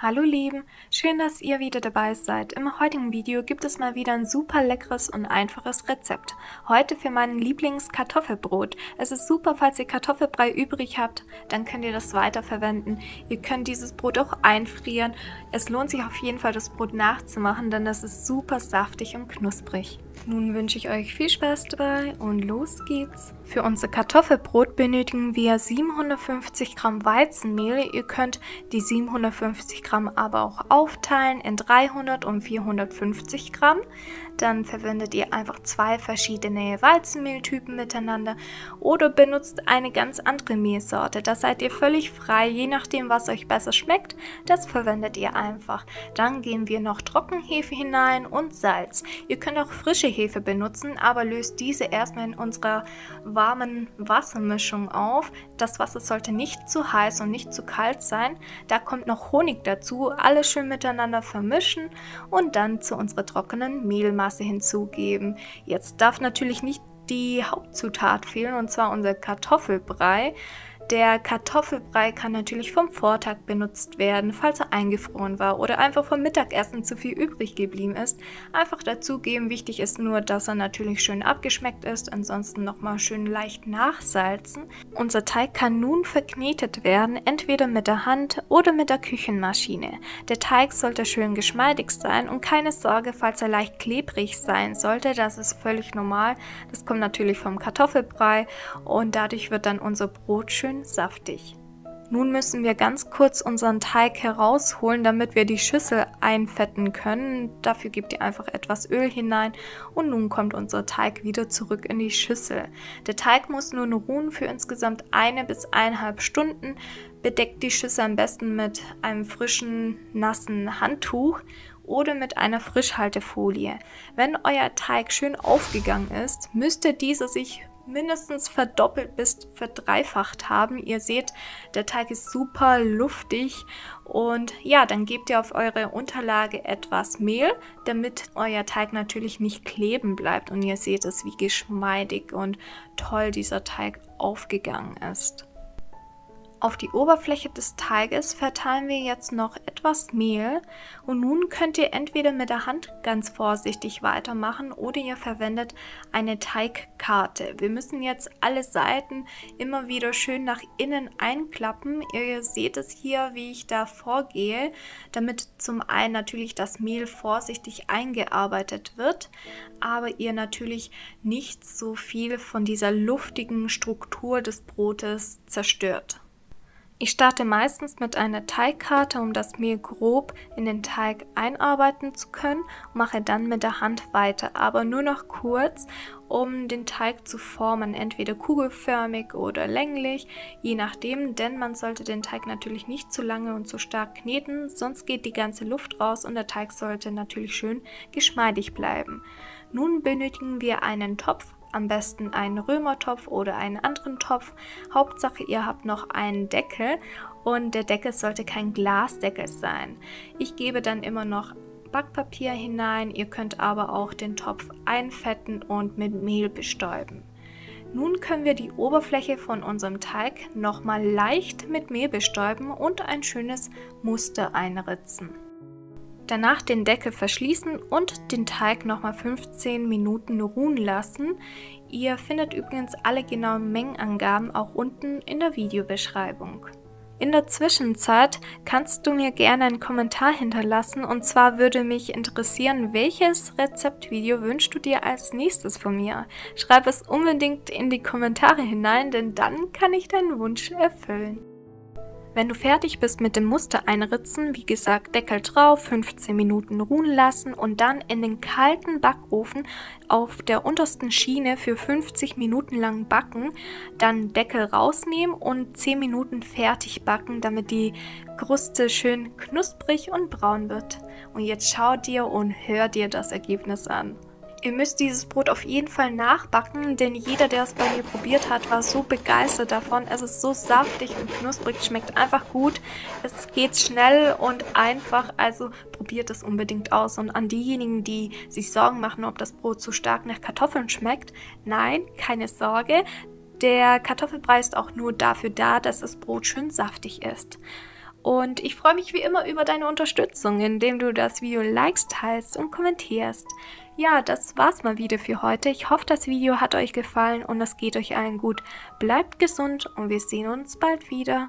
Hallo Lieben, schön, dass ihr wieder dabei seid. Im heutigen Video gibt es mal wieder ein super leckeres und einfaches Rezept. Heute für mein Lieblingskartoffelbrot. Es ist super, falls ihr Kartoffelbrei übrig habt, dann könnt ihr das weiterverwenden. Ihr könnt dieses Brot auch einfrieren. Es lohnt sich auf jeden Fall, das Brot nachzumachen, denn das ist super saftig und knusprig. Nun wünsche ich euch viel Spaß dabei und los geht's. Für unser Kartoffelbrot benötigen wir 750 Gramm Weizenmehl. Ihr könnt die 750 Gramm aber auch aufteilen in 300 und 450 Gramm. Dann verwendet ihr einfach zwei verschiedene Weizenmehltypen miteinander oder benutzt eine ganz andere Mehlsorte. Da seid ihr völlig frei, je nachdem was euch besser schmeckt, das verwendet ihr einfach. Dann gehen wir noch Trockenhefe hinein und Salz. Ihr könnt auch frische Hefe benutzen, aber löst diese erstmal in unserer warmen Wassermischung auf. Das Wasser sollte nicht zu heiß und nicht zu kalt sein. Da kommt noch Honig dazu. Alles schön miteinander vermischen und dann zu unserer trockenen Mehlmasse hinzugeben. Jetzt darf natürlich nicht die Hauptzutat fehlen und zwar unser Kartoffelbrei. Der Kartoffelbrei kann natürlich vom Vortag benutzt werden, falls er eingefroren war oder einfach vom Mittagessen zu viel übrig geblieben ist. Einfach dazugeben. Wichtig ist nur, dass er natürlich schön abgeschmeckt ist, ansonsten nochmal schön leicht nachsalzen. Unser Teig kann nun verknetet werden, entweder mit der Hand oder mit der Küchenmaschine. Der Teig sollte schön geschmeidig sein und keine Sorge, falls er leicht klebrig sein sollte, das ist völlig normal. Das kommt natürlich vom Kartoffelbrei und dadurch wird dann unser Brot schön saftig. Nun müssen wir ganz kurz unseren Teig herausholen, damit wir die Schüssel einfetten können. Dafür gebt ihr einfach etwas Öl hinein und nun kommt unser Teig wieder zurück in die Schüssel. Der Teig muss nun ruhen für insgesamt eine bis eineinhalb Stunden. Bedeckt die Schüssel am besten mit einem frischen, nassen Handtuch oder mit einer Frischhaltefolie. Wenn euer Teig schön aufgegangen ist, müsste dieser sich mindestens verdoppelt bis verdreifacht haben. Ihr seht, der Teig ist super luftig und ja, dann gebt ihr auf eure Unterlage etwas Mehl, damit euer Teig natürlich nicht kleben bleibt und ihr seht es, wie geschmeidig und toll dieser Teig aufgegangen ist. Auf die Oberfläche des Teiges verteilen wir jetzt noch etwas Mehl und nun könnt ihr entweder mit der Hand ganz vorsichtig weitermachen oder ihr verwendet eine Teigkarte. Wir müssen jetzt alle Seiten immer wieder schön nach innen einklappen. Ihr seht es hier, wie ich da vorgehe, damit zum einen natürlich das Mehl vorsichtig eingearbeitet wird, aber ihr natürlich nicht so viel von dieser luftigen Struktur des Brotes zerstört. Ich starte meistens mit einer Teigkarte, um das Mehl grob in den Teig einarbeiten zu können mache dann mit der Hand weiter, aber nur noch kurz, um den Teig zu formen, entweder kugelförmig oder länglich, je nachdem, denn man sollte den Teig natürlich nicht zu lange und zu stark kneten, sonst geht die ganze Luft raus und der Teig sollte natürlich schön geschmeidig bleiben. Nun benötigen wir einen Topf am besten einen Römertopf oder einen anderen Topf. Hauptsache, ihr habt noch einen Deckel und der Deckel sollte kein Glasdeckel sein. Ich gebe dann immer noch Backpapier hinein. Ihr könnt aber auch den Topf einfetten und mit Mehl bestäuben. Nun können wir die Oberfläche von unserem Teig nochmal leicht mit Mehl bestäuben und ein schönes Muster einritzen. Danach den Deckel verschließen und den Teig nochmal 15 Minuten ruhen lassen. Ihr findet übrigens alle genauen Mengenangaben auch unten in der Videobeschreibung. In der Zwischenzeit kannst du mir gerne einen Kommentar hinterlassen und zwar würde mich interessieren, welches Rezeptvideo wünschst du dir als nächstes von mir? Schreib es unbedingt in die Kommentare hinein, denn dann kann ich deinen Wunsch erfüllen. Wenn du fertig bist mit dem Muster einritzen, wie gesagt, Deckel drauf, 15 Minuten ruhen lassen und dann in den kalten Backofen auf der untersten Schiene für 50 Minuten lang backen, dann Deckel rausnehmen und 10 Minuten fertig backen, damit die Kruste schön knusprig und braun wird. Und jetzt schau dir und hör dir das Ergebnis an. Ihr müsst dieses Brot auf jeden Fall nachbacken, denn jeder, der es bei mir probiert hat, war so begeistert davon. Es ist so saftig und knusprig, schmeckt einfach gut. Es geht schnell und einfach, also probiert es unbedingt aus. Und an diejenigen, die sich Sorgen machen, ob das Brot zu stark nach Kartoffeln schmeckt, nein, keine Sorge. Der Kartoffelbrei ist auch nur dafür da, dass das Brot schön saftig ist. Und ich freue mich wie immer über deine Unterstützung, indem du das Video likest, teilst und kommentierst. Ja, das war's mal wieder für heute. Ich hoffe, das Video hat euch gefallen und es geht euch allen gut. Bleibt gesund und wir sehen uns bald wieder.